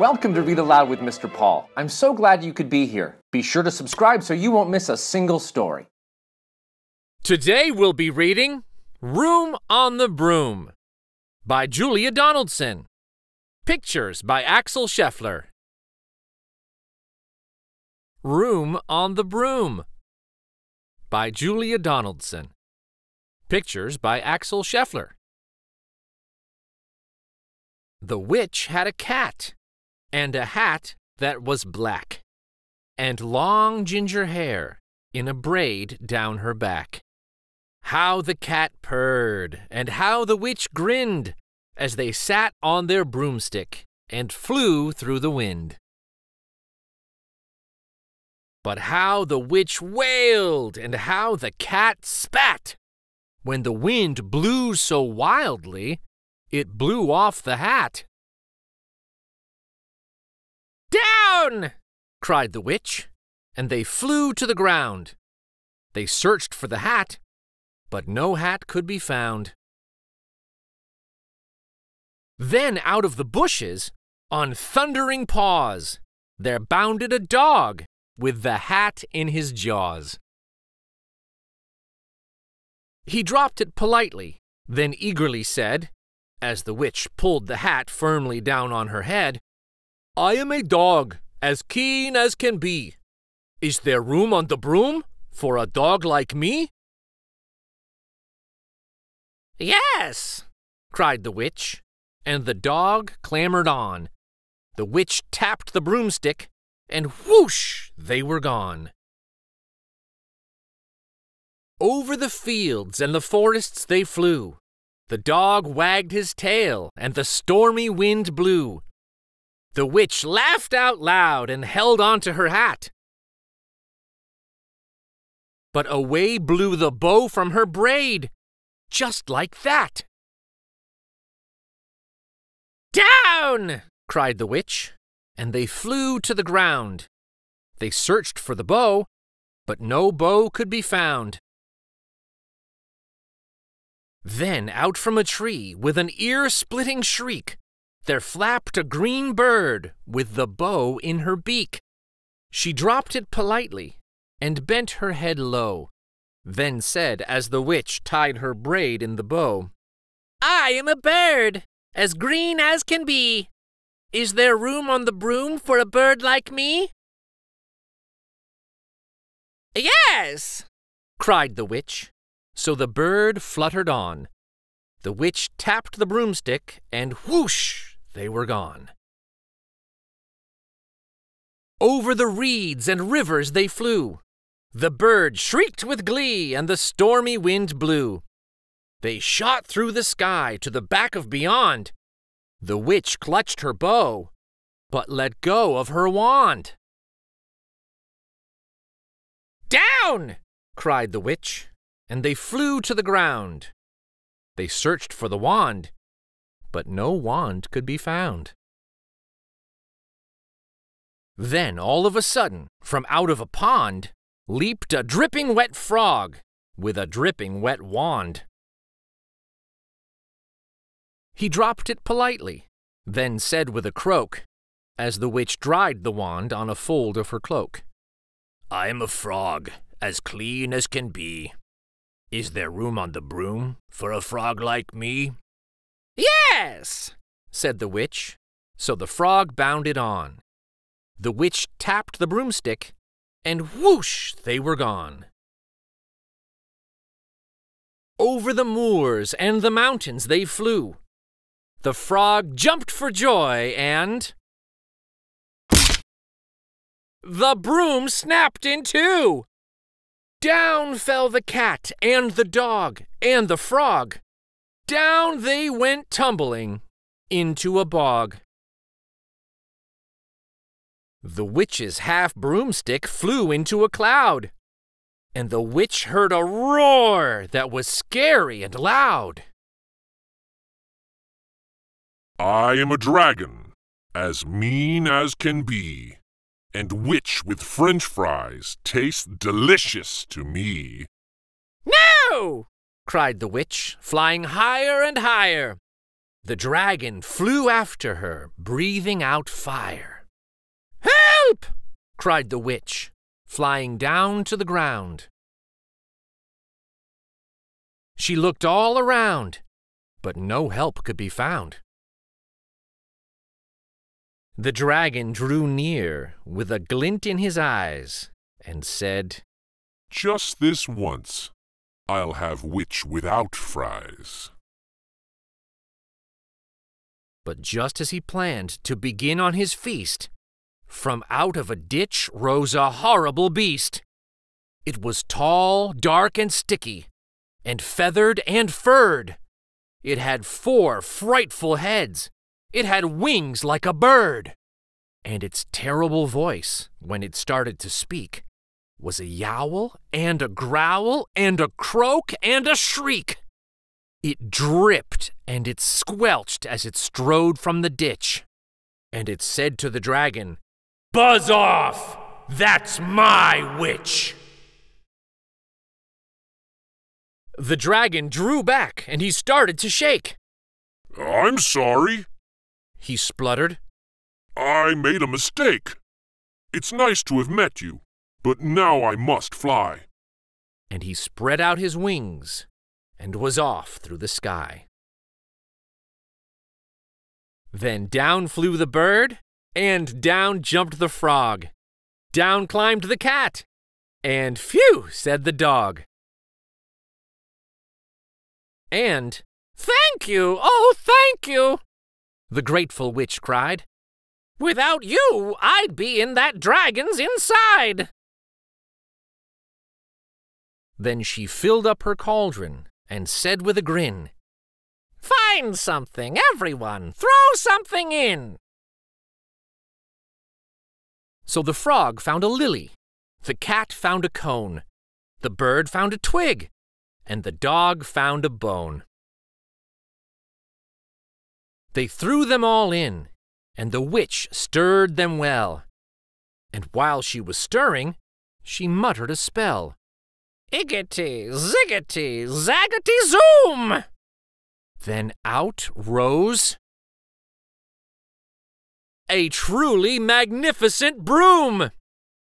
Welcome to Read Aloud with Mr. Paul. I'm so glad you could be here. Be sure to subscribe so you won't miss a single story. Today we'll be reading Room on the Broom by Julia Donaldson. Pictures by Axel Scheffler. Room on the Broom by Julia Donaldson. Pictures by Axel Scheffler. The witch had a cat and a hat that was black, and long ginger hair in a braid down her back. How the cat purred, and how the witch grinned, as they sat on their broomstick and flew through the wind. But how the witch wailed, and how the cat spat, when the wind blew so wildly it blew off the hat. Down! cried the witch, and they flew to the ground. They searched for the hat, but no hat could be found. Then out of the bushes, on thundering paws, there bounded a dog with the hat in his jaws. He dropped it politely, then eagerly said, as the witch pulled the hat firmly down on her head, I am a dog, as keen as can be. Is there room on the broom for a dog like me? Yes, cried the witch, and the dog clambered on. The witch tapped the broomstick, and whoosh, they were gone. Over the fields and the forests they flew. The dog wagged his tail, and the stormy wind blew. The witch laughed out loud and held on to her hat. But away blew the bow from her braid, just like that. Down! cried the witch, and they flew to the ground. They searched for the bow, but no bow could be found. Then out from a tree, with an ear-splitting shriek, there flapped a green bird with the bow in her beak. She dropped it politely and bent her head low, then said as the witch tied her braid in the bow, I am a bird, as green as can be. Is there room on the broom for a bird like me? Yes, cried the witch. So the bird fluttered on. The witch tapped the broomstick, and whoosh! They were gone. Over the reeds and rivers they flew. The bird shrieked with glee, and the stormy wind blew. They shot through the sky to the back of beyond. The witch clutched her bow, but let go of her wand. Down! cried the witch, and they flew to the ground. They searched for the wand, but no wand could be found. Then, all of a sudden, from out of a pond, leaped a dripping wet frog with a dripping wet wand. He dropped it politely, then said with a croak, as the witch dried the wand on a fold of her cloak, I am a frog, as clean as can be. Is there room on the broom for a frog like me? Yes, said the witch. So the frog bounded on. The witch tapped the broomstick, and whoosh, they were gone. Over the moors and the mountains they flew. The frog jumped for joy, and. The broom snapped in two! Down fell the cat, and the dog, and the frog. Down they went tumbling into a bog. The witch's half broomstick flew into a cloud, and the witch heard a roar that was scary and loud. I am a dragon, as mean as can be, and witch with french fries tastes delicious to me. No! Cried the witch, flying higher and higher. The dragon flew after her, breathing out fire. Help! cried the witch, flying down to the ground. She looked all around, but no help could be found. The dragon drew near with a glint in his eyes and said, Just this once, I'll have witch without fries. But just as he planned to begin on his feast, from out of a ditch rose a horrible beast. It was tall, dark, and sticky, and feathered and furred. It had four frightful heads. It had wings like a bird. And its terrible voice, when it started to speak, was a yowl and a growl and a croak and a shriek. It dripped and it squelched as it strode from the ditch. And it said to the dragon, Buzz off! That's my witch! The dragon drew back and he started to shake. I'm sorry. He spluttered. I made a mistake. It's nice to have met you, but now I must fly. And he spread out his wings and was off through the sky. Then down flew the bird, and down jumped the frog. Down climbed the cat, and phew, said the dog. And, Thank you, oh, thank you, the grateful witch cried. Without you, I'd be in that dragon's inside. Then she filled up her cauldron and said with a grin, Find something, everyone! Throw something in! So the frog found a lily, the cat found a cone, the bird found a twig, and the dog found a bone. They threw them all in, and the witch stirred them well. And while she was stirring, she muttered a spell. Iggity, ziggity, zaggity, zoom! Then out rose a truly magnificent broom!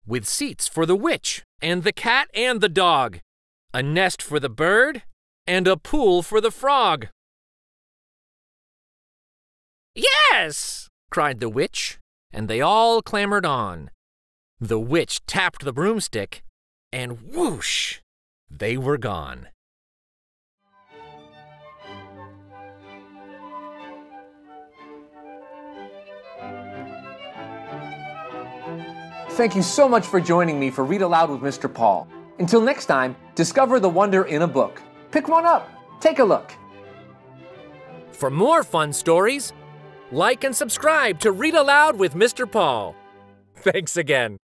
With seats for the witch, and the cat and the dog, a nest for the bird, and a pool for the frog. Yes! cried the witch, and they all clambered on. The witch tapped the broomstick, and whoosh! They were gone. Thank you so much for joining me for Read Aloud with Mr. Paul. Until next time, discover the wonder in a book. Pick one up, take a look. For more fun stories, like and subscribe to Read Aloud with Mr. Paul. Thanks again.